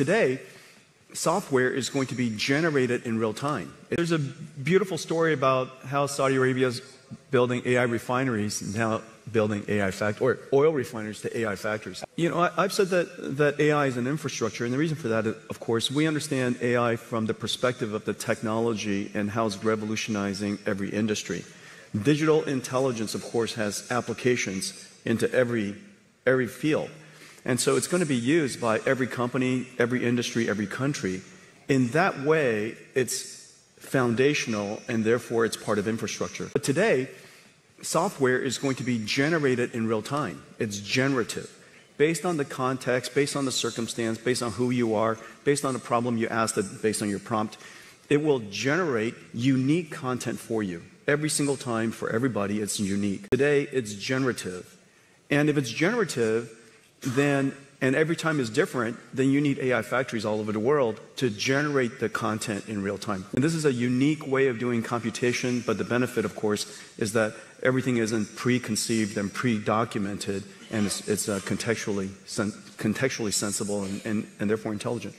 today, software is going to be generated in real time. There's a beautiful story about how Saudi Arabia is building AI refineries and now building AI fact or oil refineries to AI factories. You know, I, have said that that AI is an infrastructure, and the reason for that, of course, we understand AI from the perspective of the technology and how it's revolutionizing every industry. Digital intelligence, of course, has applications into every every field. And so it's going to be used by every company, every industry, every country. In that way, it's foundational and therefore it's part of infrastructure. But today, software is going to be generated in real time. It's generative. Based on the context, based on the circumstance, based on who you are, based on the problem you asked, based on your prompt, it will generate unique content for you. Every single time for everybody, it's unique. Today, it's generative. And if it's generative, then and every time is different, then you need AI factories all over the world to generate the content in real time. And this is a unique way of doing computation, but the benefit, of course, is that everything isn't preconceived and pre-documented, and it's, it's uh, contextually, sen- contextually sensible and, and, and therefore intelligent.